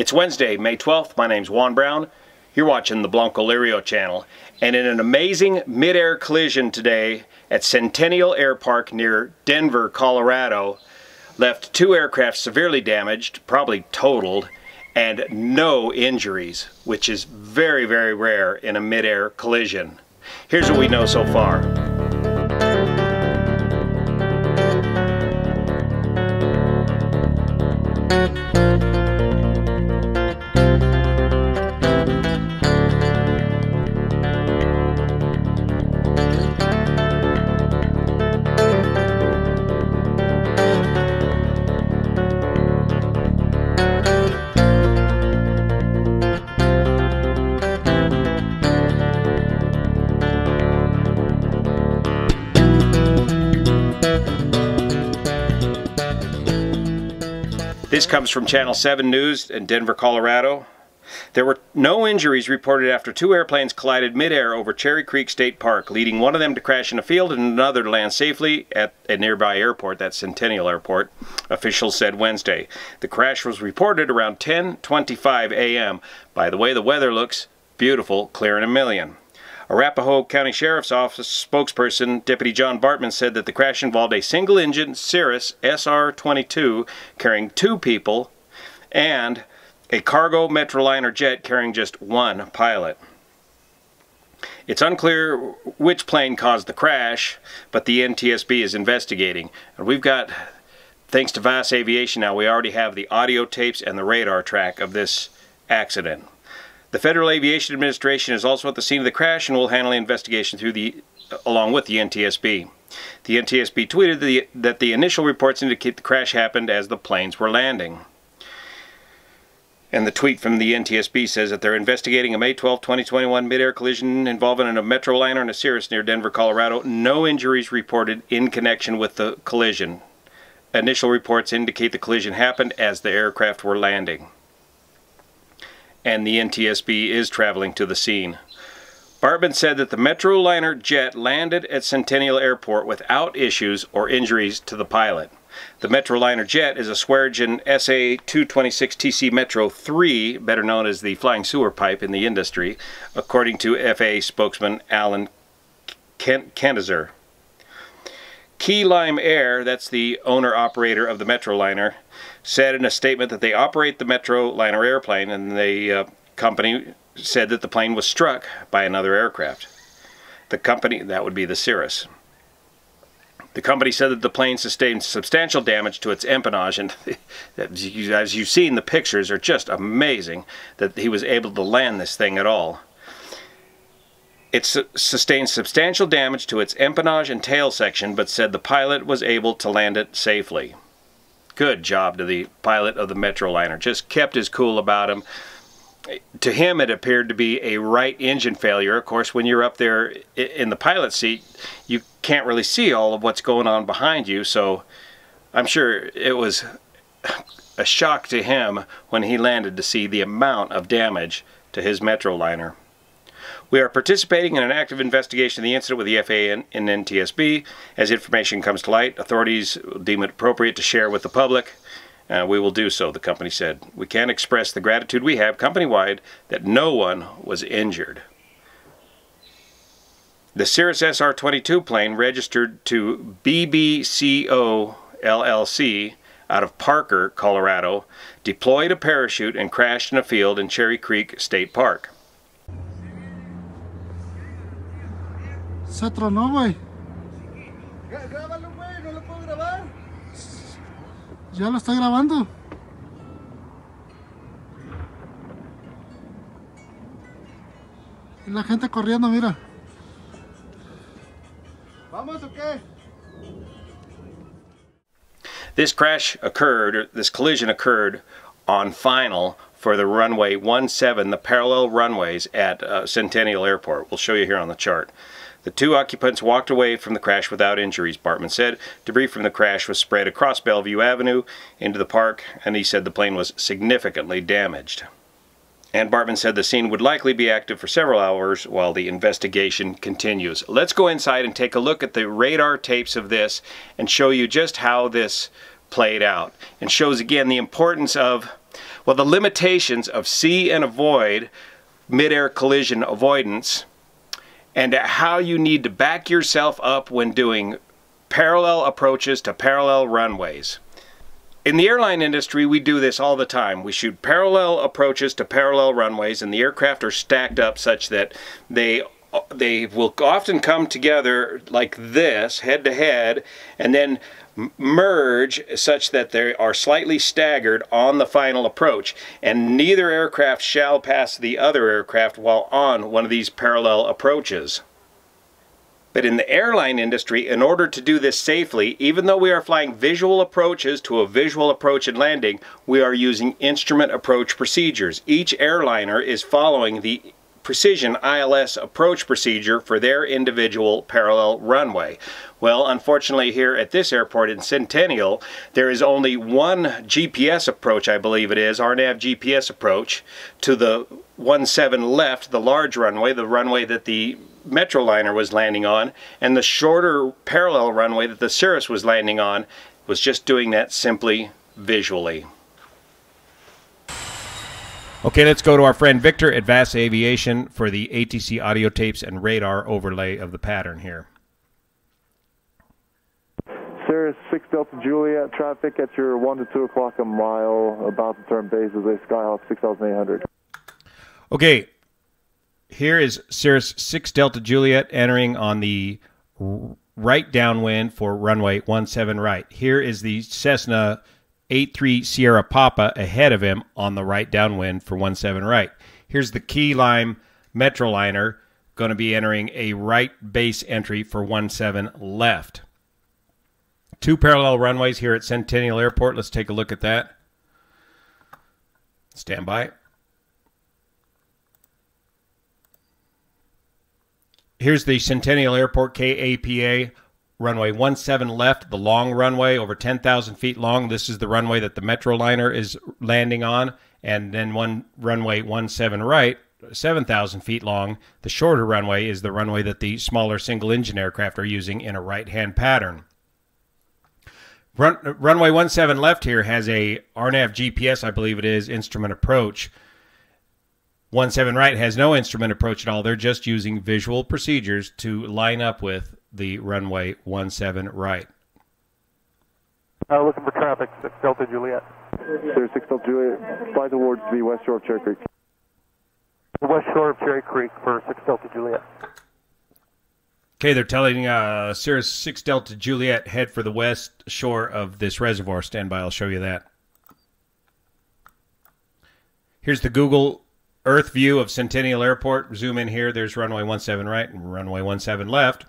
It's Wednesday, May 12th. My name's Juan Browne. You're watching the Blancolirio channel. And in an amazing mid-air collision today at Centennial Air Park near Denver, Colorado, left two aircraft severely damaged, probably totaled, and no injuries, which is very, very rare in a mid-air collision. Here's what we know so far. This comes from Channel 7 News in Denver, Colorado. There were no injuries reported after two airplanes collided midair over Cherry Creek State Park, leading one of them to crash in a field and another to land safely at a nearby airport, that Centennial Airport, officials said Wednesday. The crash was reported around 10.25 a.m. By the way, the weather looks beautiful, clear in a million. Arapahoe County Sheriff's Office spokesperson Deputy John Bartman said that the crash involved a single-engine Cirrus SR-22 carrying two people and a cargo Metroliner jet carrying just one pilot. It's unclear which plane caused the crash, but the NTSB is investigating. And we've got, thanks to VASAviation now, we already have the audio tapes and the radar track of this accident. The Federal Aviation Administration is also at the scene of the crash and will handle the investigation through the, along with the NTSB. The NTSB tweeted the, that the initial reports indicate the crash happened as the planes were landing. And the tweet from the NTSB says that they're investigating a May 12, 2021 midair collision involving a Metroliner and a Cirrus near Denver, Colorado. No injuries reported in connection with the collision. Initial reports indicate the collision happened as the aircraft were landing and the NTSB is traveling to the scene. Bartman said that the Metroliner jet landed at Centennial Airport without issues or injuries to the pilot. The Metroliner jet is a Swearingen SA-226TC Metro 3, better known as the flying sewer pipe in the industry, according to FAA spokesman Allen Kenitzer. Key Lime Air, that's the owner-operator of the Metroliner, said in a statement that they operate the Metroliner airplane and the uh, company said that the plane was struck by another aircraft. The company, that would be the Cirrus. The company said that the plane sustained substantial damage to its empennage, and as you've seen, the pictures are just amazing that he was able to land this thing at all. It su sustained substantial damage to its empennage and tail section, but said the pilot was able to land it safely. Good job to the pilot of the Metroliner. Just kept his cool about him. To him, it appeared to be a right engine failure. Of course, when you're up there in the pilot seat, you can't really see all of what's going on behind you, so I'm sure it was a shock to him when he landed to see the amount of damage to his Metroliner. We are participating in an active investigation of the incident with the FAA and, and NTSB. As information comes to light, authorities deem it appropriate to share with the public. Uh, we will do so, the company said. We can express the gratitude we have company-wide that no one was injured. The Cirrus SR-22 plane registered to BBCO LLC out of Parker, Colorado, deployed a parachute and crashed in a field in Cherry Creek State Park. Se tronó, güey. Grábalo, güey, no lo puedo grabar. Ya lo estoy grabando. Y la gente corriendo, mira. ¿Vamos o qué? This crash occurred, or this collision occurred on final for the runway 17, the parallel runways at uh, Centennial Airport. We'll show you here on the chart. The two occupants walked away from the crash without injuries, Bartman said. Debris from the crash was spread across Bellevue Avenue into the park, and he said the plane was significantly damaged. And Bartman said the scene would likely be active for several hours while the investigation continues. Let's go inside and take a look at the radar tapes of this and show you just how this played out. And shows again the importance of Well, the limitations of see and avoid midair collision avoidance and how you need to back yourself up when doing parallel approaches to parallel runways. In the airline industry, we do this all the time. We shoot parallel approaches to parallel runways, and the aircraft are stacked up such that they they will often come together like this, head to head, and then merge such that they are slightly staggered on the final approach. And neither aircraft shall pass the other aircraft while on one of these parallel approaches. But in the airline industry, in order to do this safely, even though we are flying visual approaches to a visual approach and landing, we are using instrument approach procedures. Each airliner is following the precision ILS approach procedure for their individual parallel runway. Well, unfortunately here at this airport in Centennial, there is only one GPS approach, I believe it is, RNAV GPS approach, to the 17 left, the large runway, the runway that the Metroliner was landing on, and the shorter parallel runway that the Cirrus was landing on was just doing that simply visually. Okay, let's go to our friend Victor at VASAviation for the ATC audio tapes and radar overlay of the pattern here. Cirrus 6 Delta Juliet, traffic at your 1 to 2 o'clock a mile, about to turn base as a Skyhawk 6800. Okay, here is Cirrus 6 Delta Juliet entering on the right downwind for runway 17 right. Here is the Cessna 83 Sierra Papa ahead of him on the right downwind for 17 right. Here's the Key Lime Metroliner going to be entering a right base entry for 17 left. Two parallel runways here at Centennial Airport. Let's take a look at that. Stand by. Here's the Centennial Airport KAPA runway 17 left, the long runway over 10,000 feet long. This is the runway that the Metroliner is landing on. And then one runway 17 right, 7,000 feet long. The shorter runway is the runway that the smaller single engine aircraft are using in a right hand pattern. Run, runway 17 left here has a RNAV GPS, I believe it is, instrument approach. One seven right has no instrument approach at all. They're just using visual procedures to line up with the runway one seven right. Uh, looking for traffic, 6 Delta Juliet. Sir, 6 Delta Juliet, fly towards the west shore of Cherry Creek. The west shore of Cherry Creek for 6 Delta Juliet. Okay, they're telling uh, Cirrus 6 Delta Juliet head for the west shore of this reservoir. Stand by, I'll show you that. Here's the Google Earth view of Centennial Airport. Zoom in here. There's runway 17 right and runway 17 left.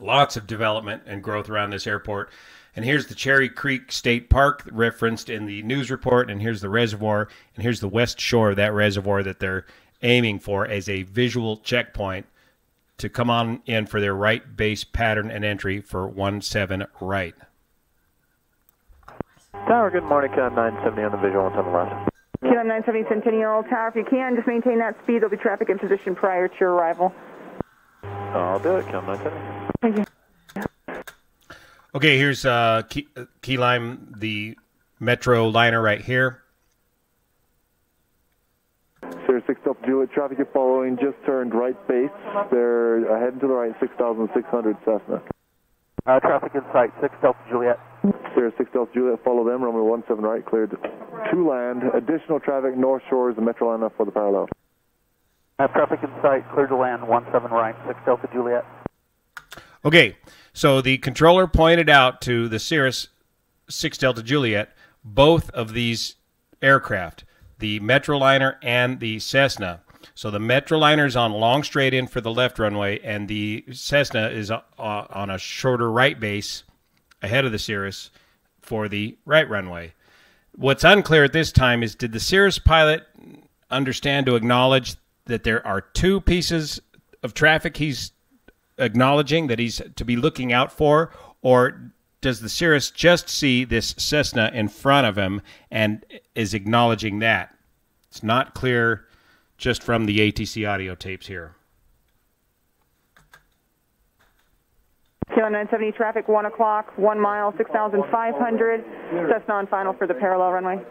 Lots of development and growth around this airport. And here's the Cherry Creek State Park referenced in the news report. And here's the reservoir. And here's the west shore of that reservoir that they're aiming for as a visual checkpoint to come on in for their right base pattern and entry for 17 right. Tower, good morning. Count 970 on the visual on 7 left. QM 970 Centennial Tower, if you can, just maintain that speed. There'll be traffic in position prior to your arrival. I'll do it. Count 970. Thank you. Okay, here's uh, Key, uh, Key Lime, the Metro liner right here. Sir, 6 Delta Juliet, traffic you're following just turned right base. They're heading to the right, 6,600 Cessna. Uh, traffic in sight, 6 Delta Juliet. Sir, 6 Delta Juliet, follow them, runway 17 right, cleared to land. Additional traffic, North Shore is the Metroliner for the parallel. I have traffic in sight, clear to land, 17 right, 6 Delta Juliet. Okay, so the controller pointed out to the Cirrus 6 Delta Juliet both of these aircraft, the Metroliner and the Cessna. So the Metroliner is on long straight in for the left runway, and the Cessna is uh, on a shorter right base ahead of the Cirrus for the right runway. What's unclear at this time is did the Cirrus pilot understand to acknowledge that there are two pieces of traffic he's acknowledging that he's to be looking out for, or does the Cirrus just see this Cessna in front of him and is acknowledging that? It's not clear just from the ATC audio tapes here. QM 970 traffic, 1 o'clock, 1 mile, 6,500. Cessna on final for the parallel runway.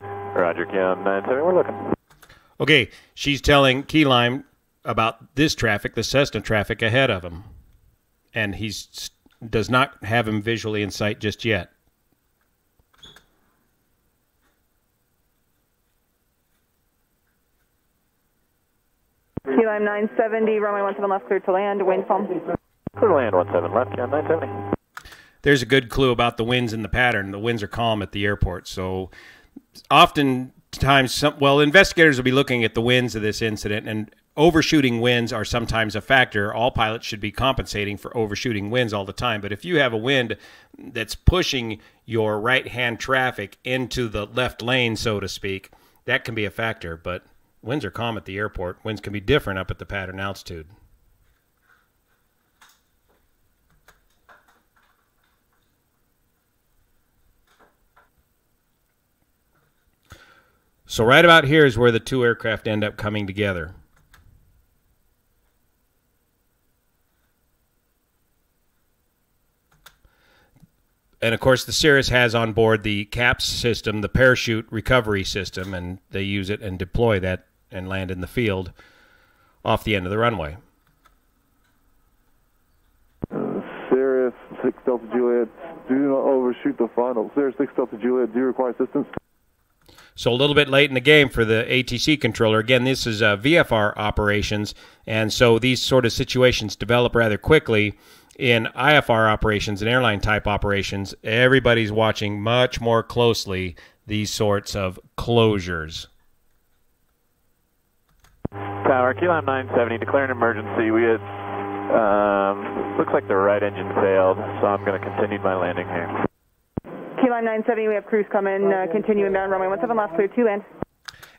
Roger, Kilo 970, we're looking. Okay, she's telling Key Lime about this traffic, the Cessna traffic ahead of him, and he's does not have him visually in sight just yet. Key Lime 970, runway 17 left, clear to land, wind foam. Clear to land 17 left, Kilo 970. There's a good clue about the winds and the pattern. The winds are calm at the airport, so oftentimes, some, well, investigators will be looking at the winds of this incident, and overshooting winds are sometimes a factor. All pilots should be compensating for overshooting winds all the time. But if you have a wind that's pushing your right hand traffic into the left lane, so to speak, that can be a factor. But winds are calm at the airport. Winds can be different up at the pattern altitude. So, right about here is where the two aircraft end up coming together. And of course, the Cirrus has on board the CAPS system, the parachute recovery system, and they use it and deploy that and land in the field off the end of the runway. Uh, Cirrus 6 Delta Juliet, do not overshoot the final. Cirrus 6 Delta Juliet, do you require assistance? So a little bit late in the game for the ATC controller. Again, this is uh, VFR operations, and so these sort of situations develop rather quickly in IFR operations and airline type operations, everybody's watching much more closely these sorts of closures. Tower, Kilo 970, declare an emergency. We had, um, looks like the right engine failed, so I'm going to continue my landing here. Kilo 970, we have crews coming, uh, continuing down runway 17 left, clear to land.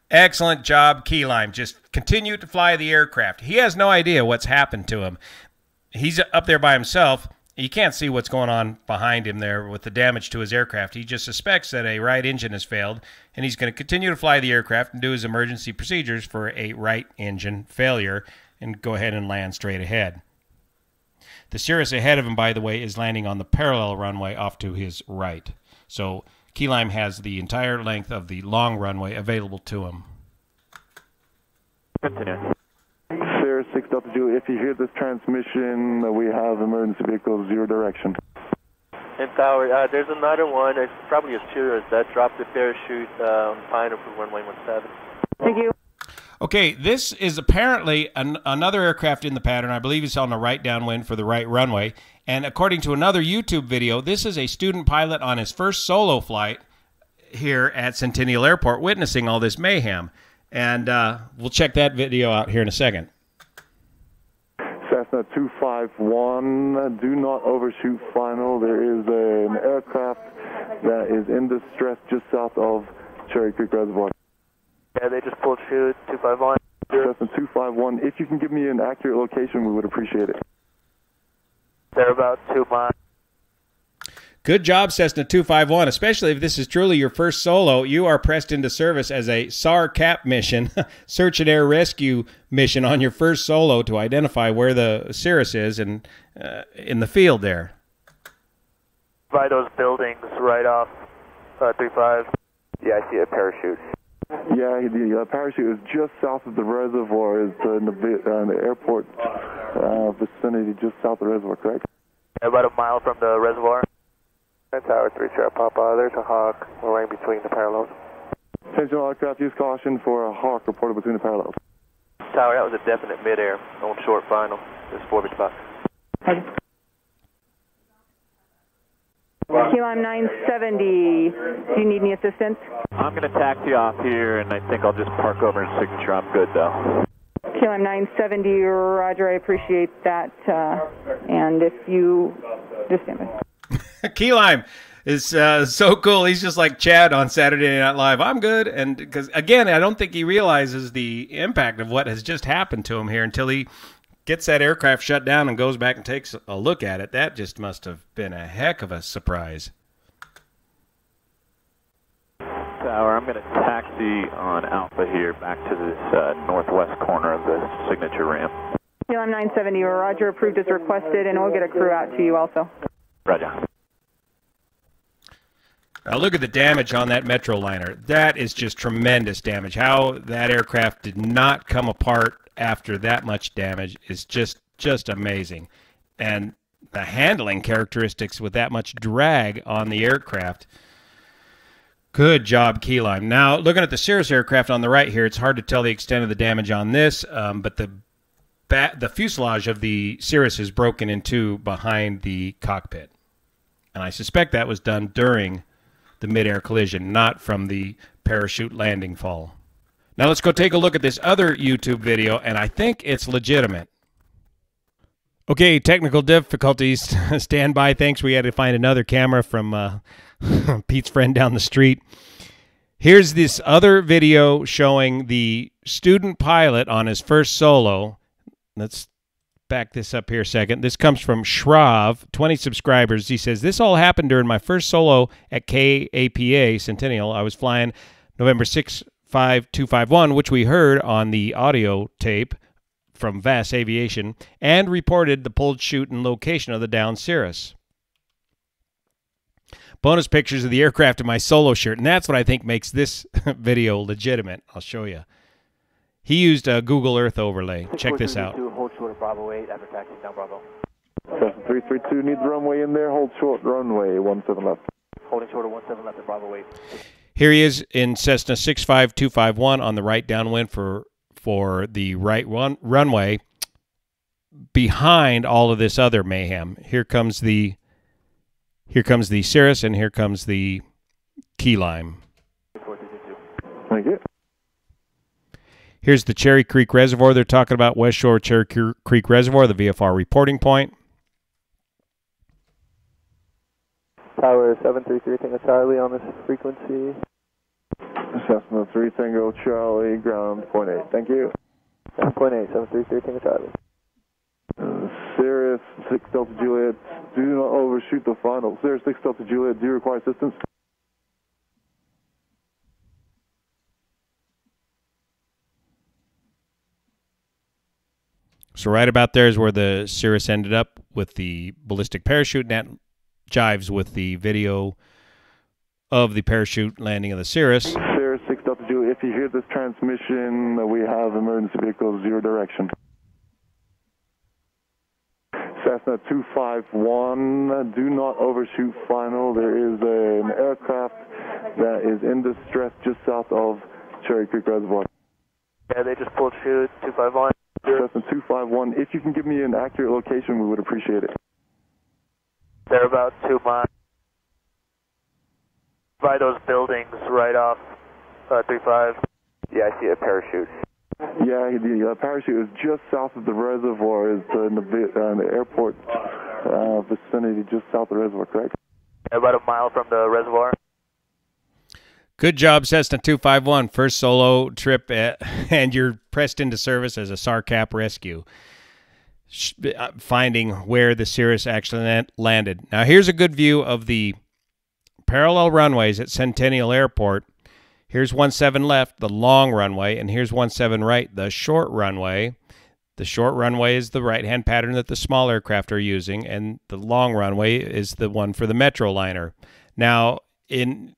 Excellent job, Key Lime. Just continue to fly the aircraft. He has no idea what's happened to him he's up there by himself. You can't see what's going on behind him there with the damage to his aircraft. He just suspects that a right engine has failed, and he's going to continue to fly the aircraft and do his emergency procedures for a right engine failure and go ahead and land straight ahead. The Cirrus ahead of him, by the way, is landing on the parallel runway off to his right. So Key Lime has the entire length of the long runway available to him. Continue. Sierra 6 Delta Juliet, if you hear this transmission, uh, we have emergency vehicles zero direction. And Tower, uh, there's another one. It's probably a Cirrus that dropped the parachute uh, on Piner for runway 17. Thank you. Okay, this is apparently an, another aircraft in the pattern. I believe it's on the right downwind for the right runway. And according to another YouTube video, this is a student pilot on his first solo flight here at Centennial Airport witnessing all this mayhem. And uh, we'll check that video out here in a second. Cessna 251, do not overshoot final. There is an aircraft that is in distress just south of Cherry Creek Reservoir. Yeah, they just pulled chute 251. Cessna 251, if you can give me an accurate location, we would appreciate it. They're about two miles. Good job, Cessna 251. Especially if this is truly your first solo, you are pressed into service as a SAR CAP mission, search and air rescue mission on your first solo to identify where the Cirrus is and uh, in the field there. By those buildings right off uh, 35. Yeah, I see a parachute. Yeah, the uh, parachute is just south of the reservoir. Is uh, in the, uh, in the airport uh, vicinity, just south of the reservoir, correct? About a mile from the reservoir. Tower 3 Sierra Papa, there's a Hawk. We're right between the parallels. Attention all aircraft, use caution for a Hawk reported between the parallels. Tower, that was a definite midair on short final. It's 4 o'clock. Key Lime 970, do you need any assistance? I'm going to taxi off here, and I think I'll just park over in signature. I'm good, though. Key Lime 970, Roger, I appreciate that. Uh, and if you just stand by. Key Lime is uh, so cool. He's just like Chad on Saturday Night Live. I'm good, and because again, I don't think he realizes the impact of what has just happened to him here until he gets that aircraft shut down and goes back and takes a look at it. That just must have been a heck of a surprise. Tower, I'm going to taxi on Alpha here back to this uh, northwest corner of the signature ramp. Key Lime 970, Roger, approved as requested, and we'll get a crew out to you also. Roger. Now look at the damage on that Metroliner. That is just tremendous damage. How that aircraft did not come apart after that much damage is just just amazing. And the handling characteristics with that much drag on the aircraft. Good job, Key Lime. Now, looking at the Cirrus aircraft on the right here, it's hard to tell the extent of the damage on this, um, but the the fuselage of the Cirrus is broken in two behind the cockpit. And I suspect that was done during the midair collision, not from the parachute landing fall. Now let's go take a look at this other YouTube video, and I think it's legitimate. Okay, technical difficulties. Stand by. Thanks. We had to find another camera from uh, Pete's friend down the street. Here's this other video showing the student pilot on his first solo. Let's back this up here a second. This comes from Shrav, 20 subscribers. He says, This all happened during my first solo at KAPA Centennial. I was flying November 65251, which we heard on the audio tape from VASAviation, and reported the pulled chute and location of the down Cirrus. Bonus pictures of the aircraft in my solo shirt, and that's what I think makes this video legitimate. I'll show you. He used a Google Earth overlay. Check this out. Hold Bravo 8 after taxi down Bravo. Cessna 332 needs runway in there. Hold short runway, 17 left. Holding short of 17 left at Bravo 8. Here he is in Cessna 65251 on the right downwind for for the right run, runway behind all of this other mayhem. Here comes the here comes the Cirrus and here comes the key lime. Thank you. Here's the Cherry Creek Reservoir. They're talking about West Shore Cherry Creek Reservoir, the VFR reporting point. Tower 733 Tango Charlie on this frequency. Cessna 3 Tango Charlie, ground point 8. Thank you. 7.8, 733 Tango Charlie. Uh, Cirrus 6 Delta Juliet, do not overshoot the final. Cirrus 6 Delta Juliet, do you require assistance? So right about there is where the Cirrus ended up with the ballistic parachute, and that jives with the video of the parachute landing of the Cirrus. Cirrus 6 Delta Juliet, if you hear this transmission, we have emergency vehicles zero direction. Cessna 251, uh, do not overshoot final. There is an aircraft that is in distress just south of Cherry Creek Reservoir. Yeah, they just pulled chute 251. Cessna 251, if you can give me an accurate location, we would appreciate it. They're about two miles by those buildings right off uh, 35. Yeah, I see a parachute. Yeah, the uh, parachute is just south of the reservoir, is uh, in the, uh, in the airport uh, vicinity, just south of the reservoir, correct? About a mile from the reservoir. Good job, Cessna 251. First solo trip, at, and you're pressed into service as a SARCAP rescue, uh, finding where the Cirrus actually lan- landed. Now, here's a good view of the parallel runways at Centennial Airport. Here's 17 left, the long runway, and here's 17 right, the short runway. The short runway is the right hand pattern that the small aircraft are using, and the long runway is the one for the Metroliner. Now, in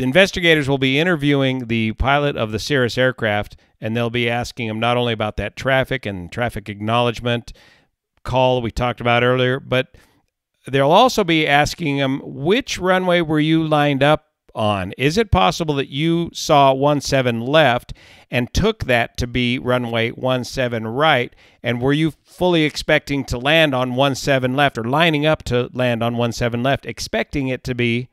the investigators will be interviewing the pilot of the Cirrus aircraft, and they'll be asking him not only about that traffic and traffic acknowledgement call we talked about earlier, but they'll also be asking him which runway were you lined up on? Is it possible that you saw 17 left and took that to be runway 17 right? And were you fully expecting to land on 17 left or lining up to land on 17 left, expecting it to be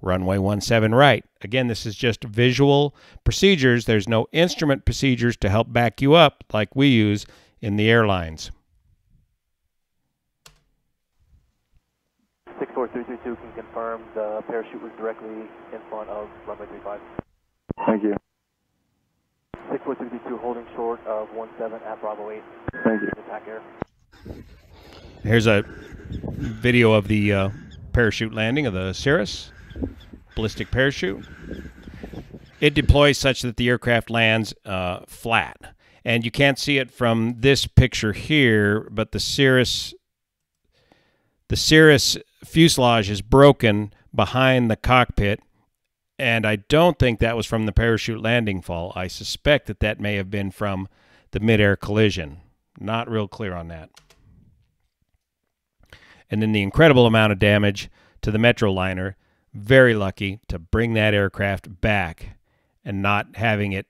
runway 17 right? Again, this is just visual procedures. There's no instrument procedures to help back you up like we use in the airlines. 64332 can confirm the parachute was directly in front of runway 35. Thank you. 64332 holding short of 17 at Bravo 8. Thank you. Attack air. Here's a video of the uh, parachute landing of the Cirrus ballistic parachute. It deploys such that the aircraft lands uh, flat. And you can't see it from this picture here, but the Cirrus the Cirrus fuselage is broken behind the cockpit. And I don't think that was from the parachute landing fall. I suspect that that may have been from the midair collision. Not real clear on that. And then the incredible amount of damage to the Metroliner. Very lucky to bring that aircraft back and not having it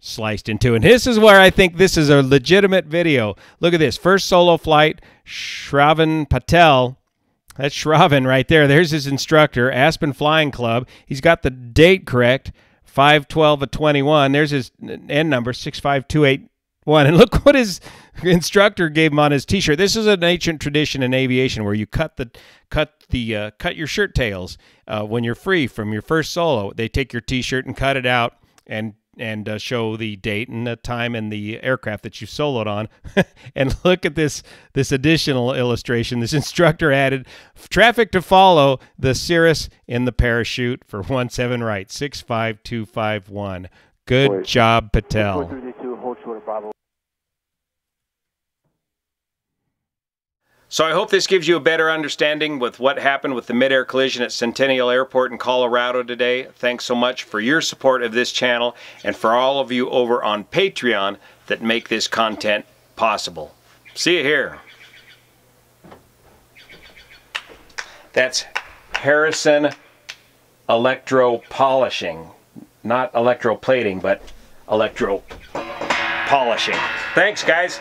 sliced into. And this is where I think this is a legitimate video. Look at this. First solo flight, Shravan Patel. That's Shravan right there. There's his instructor, Aspen Flying Club. He's got the date correct, 512 of 21. There's his N number, 65281. And look what his instructor gave him on his t-shirt. This is an ancient tradition in aviation where you cut the cut the uh, cut your shirt tails uh, when you're free from your first solo. They take your t-shirt and cut it out and and uh, show the date and the time and the aircraft that you soloed on. and look at this this additional illustration. This instructor added traffic to follow the Cirrus in the parachute for one seven right six five two five one. Good job, Patel. 432, hold short, Bravo. So I hope this gives you a better understanding with what happened with the mid-air collision at Centennial Airport in Colorado today. Thanks so much for your support of this channel and for all of you over on Patreon that make this content possible. See you here. That's Harrison Electro Polishing. Not electroplating, but electro polishing. Thanks, guys.